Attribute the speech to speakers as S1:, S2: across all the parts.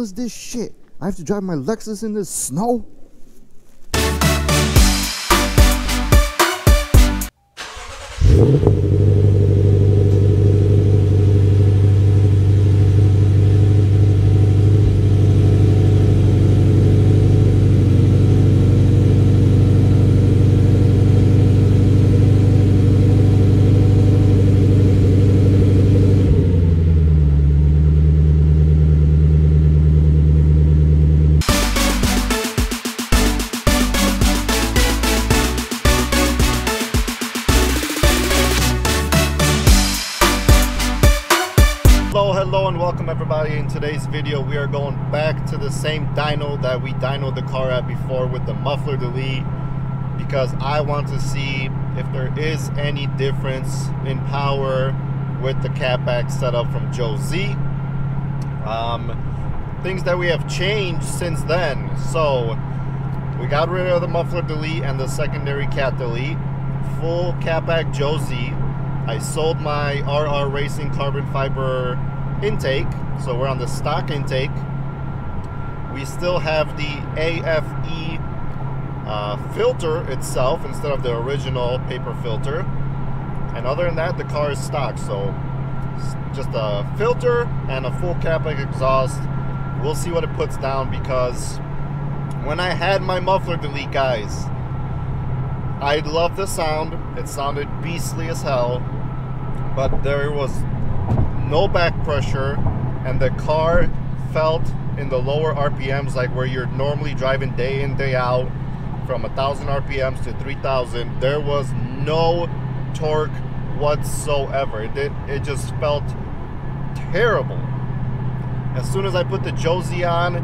S1: hell is this shit? I have to drive my Lexus in this snow? Hello, and welcome everybody. In today's video, we are going back to the same dyno that we dynoed the car at before with the muffler delete because I want to see if there is any difference in power with the catback setup from Joe Z. Um, things that we have changed since then. So, we got rid of the muffler delete and the secondary cat delete. Full catback Joe Z. I sold my RR Racing carbon fiber intake, so we're on the stock intake. We still have the AFE uh, filter itself instead of the original paper filter. And other than that, the car is stock, so just a filter and a full catback exhaust. We'll see what it puts down because when I had my muffler delete, guys, I love the sound. It sounded beastly as hell, but there was no back pressure, and the car felt in the lower RPMs, like where you're normally driving day in, day out, from 1,000 RPMs to 3,000. There was no torque whatsoever. It, did, it just felt terrible. As soon as I put the Joe Z on,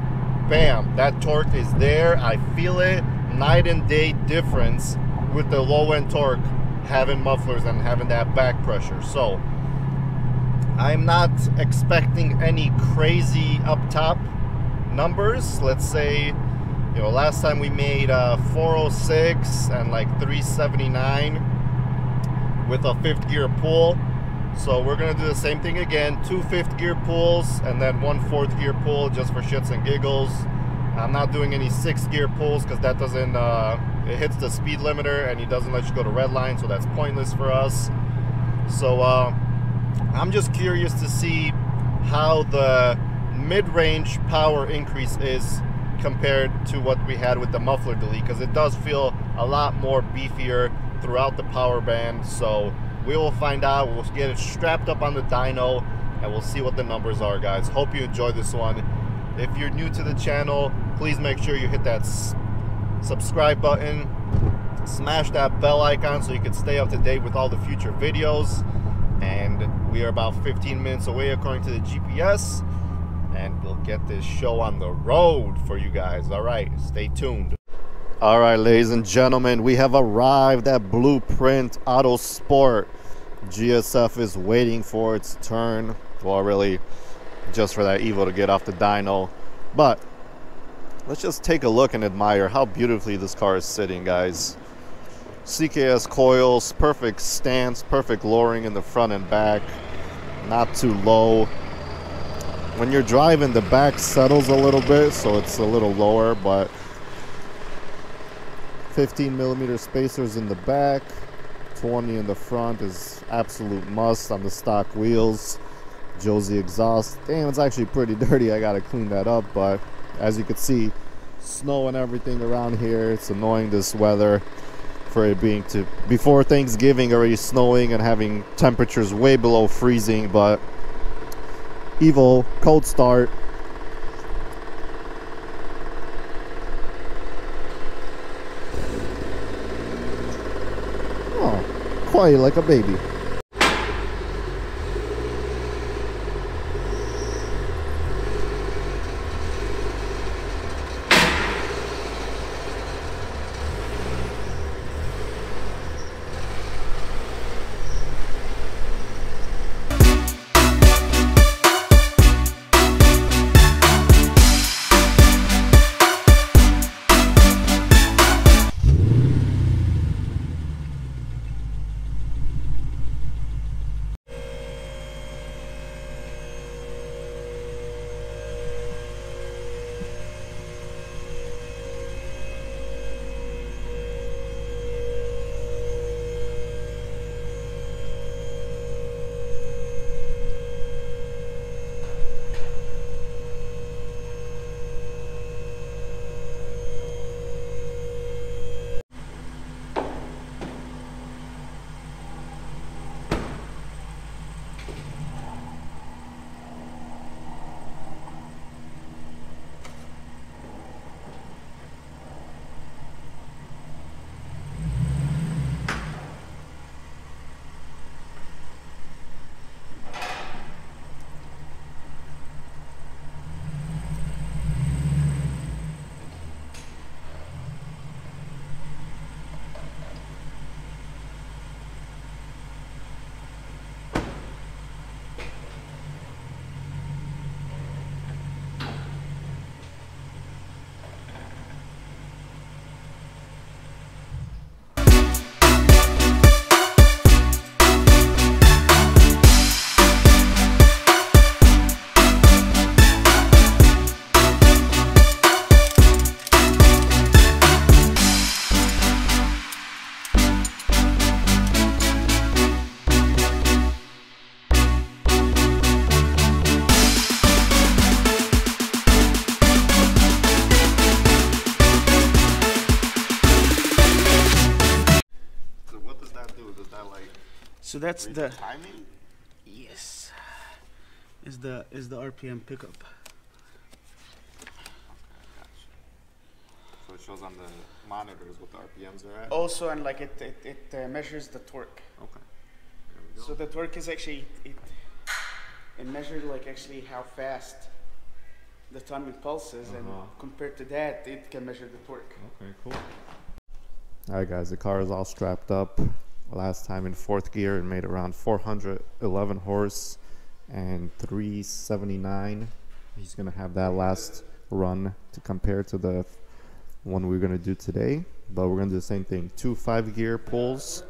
S1: bam, that torque is there. I feel it. Night and day difference with the low end torque having mufflers and having that back pressure. So I'm not expecting any crazy up top numbers. Let's say, you know, last time we made uh, 406 and like 379 with a fifth gear pull. So we're gonna do the same thing again, two fifth gear pulls and then one fourth gear pull just for shits and giggles. I'm not doing any sixth gear pulls because that doesn't, uh, it hits the speed limiter and he doesn't let you go to red line, so that's pointless for us. So uh, I'm just curious to see how the mid-range power increase is compared to what we had with the muffler delete because it does feel a lot more beefier throughout the power band. So we will find out. We'll get it strapped up on the dyno and we'll see what the numbers are, guys. Hope you enjoy this one. If you're new to the channel, please make sure you hit that subscribe button, smash that bell icon so you can stay up to date with all the future videos. And we are about 15 minutes away according to the GPS. And we'll get this show on the road for you guys. All right, stay tuned. All right, ladies and gentlemen, we have arrived at Blueprint Auto Sport. GSF is waiting for its turn. Well, really, just for that Evo to get off the dyno. But let's just take a look and admire how beautifully this car is sitting, guys. CKS coils, perfect stance, perfect lowering in the front and back, not too low. When you're driving, the back settles a little bit, so it's a little lower, but 15 millimeter spacers in the back, 20 in the front is absolute must on the stock wheels. Joe Z exhaust. Damn, it's actually pretty dirty. I gotta clean that up, but as you can see, snow and everything around here. It's annoying this weather for it being to before Thanksgiving already snowing and having temperatures way below freezing, but evil cold start. Oh, quiet like a baby.
S2: So that's the
S1: timing.
S2: yes. Is the is the RPM pickup?
S1: So it shows on the monitors what the RPMs are at.
S2: Also, and like it it, it uh, measures the torque.
S1: Okay.
S2: So the torque is actually it it measured like actually how fast the timing pulses, and
S1: Uh-huh.
S2: compared to that, it can measure the torque.
S1: Okay, cool. All right, guys, the car is all strapped up. Last time in fourth gear, it made around 411 horse and 379. He's gonna have that last run to compare to the one we're gonna do today. But we're gonna do the same thing: two five gear pulls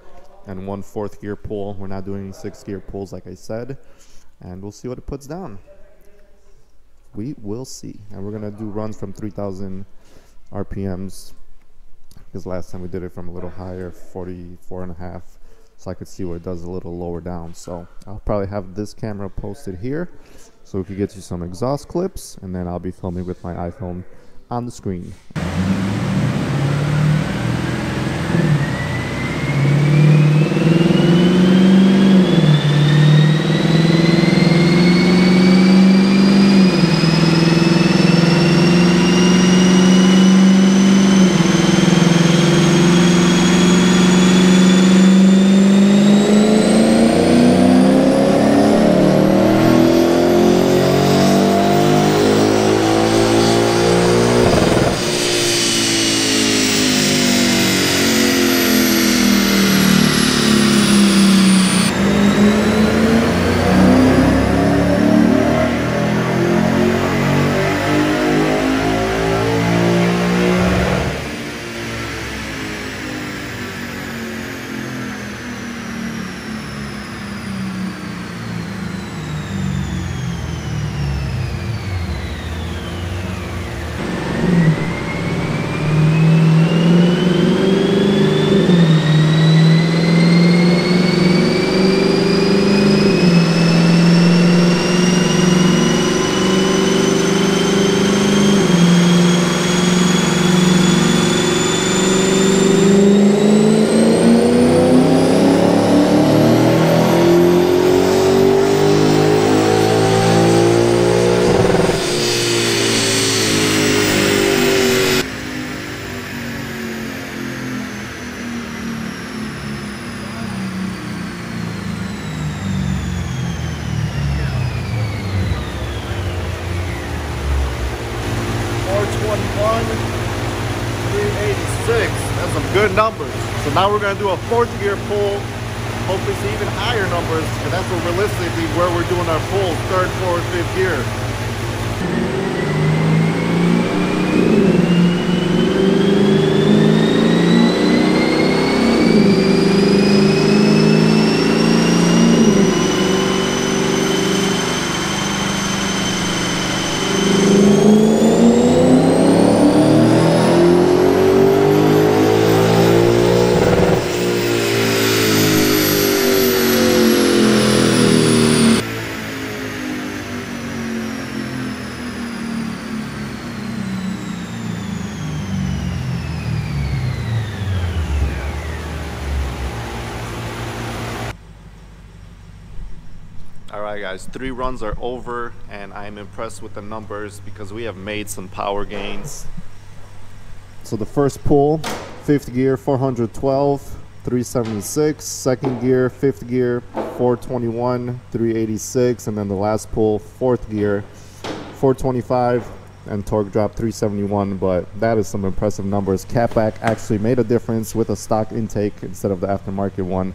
S1: and one fourth gear pull. We're not doing six gear pulls, like I said, and we'll see what it puts down. We will see, and we're gonna do runs from 3,000 RPMs because last time we did it from a little higher 44 and a half so i could see what it does a little lower down. So i'll probably have this camera posted here so we could get you some exhaust clips and then i'll be filming with my iphone on the screen some good numbers. So now we're gonna do a fourth gear pull. Hopefully see even higher numbers, and that's what realistically where we're doing our pulls, third, fourth, fifth gear. All right, guys, three runs are over, and I'm impressed with the numbers because we have made some power gains. So the first pull, fifth gear, 412, 376. Second gear, fifth gear, 421, 386. And then the last pull, fourth gear, 425, and torque drop 371. But that is some impressive numbers. Catback actually made a difference with a stock intake instead of the aftermarket one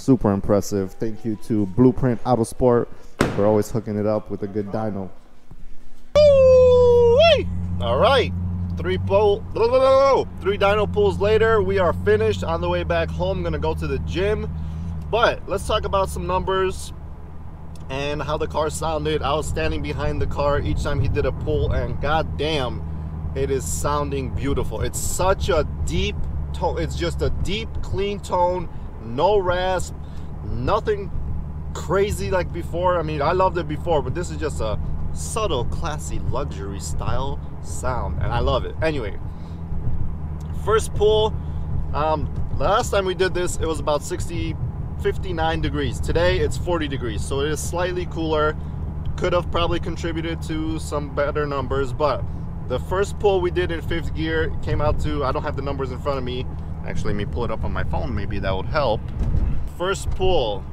S1: super impressive. Thank you to Blueprint Autosport for always hooking it up with a good dyno. All right, three pull, three dyno pulls later, we are finished. On the way back home, gonna go to the gym. But let's talk about some numbers and how the car sounded. I was standing behind the car each time he did a pull, and goddamn, it is sounding beautiful. It's such a deep tone. It's just a deep, clean tone no rasp, nothing crazy like before. I mean, I loved it before, but this is just a subtle, classy, luxury style sound, and I love it. Anyway, first pull. Um, last time we did this, it was about 60 59 degrees. Today it's 40 degrees, so it is slightly cooler. Could have probably contributed to some better numbers, but the first pull we did in fifth gear came out to, I don't have the numbers in front of me. Actually, let me pull it up on my phone, maybe that would help. First pull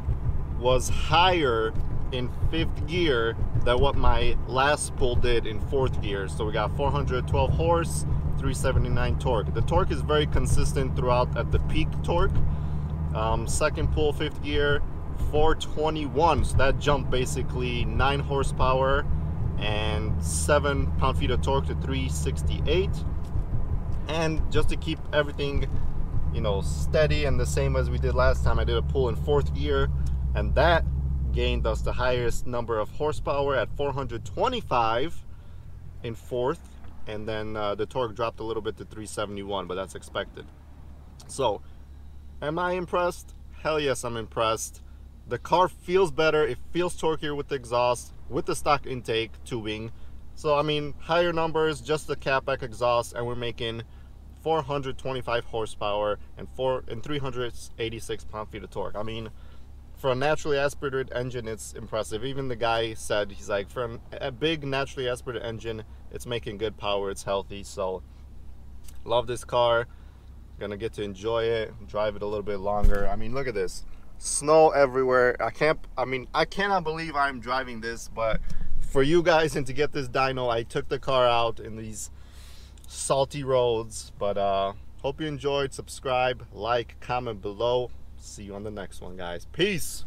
S1: was higher in fifth gear than what my last pull did in fourth gear. So we got 412 horse, 379 torque. The torque is very consistent throughout at the peak torque. Um, second pull, fifth gear, 421. So that jumped basically 9 horsepower and 7 pound feet of torque to 368. And just to keep everything, you know, steady and the same as we did last time, I did a pull in fourth gear, and that gained us the highest number of horsepower at 425 in fourth and then uh, the torque dropped a little bit to 371 but that's expected. So am i impressed? Hell yes i'm impressed. The car feels better. It feels torquier with the exhaust with the stock intake tubing. So i mean higher numbers just the catback exhaust and we're making 425 horsepower and four and 386 pound feet of torque i mean for a naturally aspirated engine, it's impressive. Even the guy said he's like, for a big naturally aspirated engine, it's making good power. It's healthy. So, love this car. Gonna get to enjoy it, drive it a little bit longer. I mean, look at this, snow everywhere. I can't. I mean, I cannot believe I'm driving this. But for you guys and to get this dyno, I took the car out in these salty roads. But uh, hope you enjoyed. Subscribe, like, comment below. See you on the next one, guys. Peace.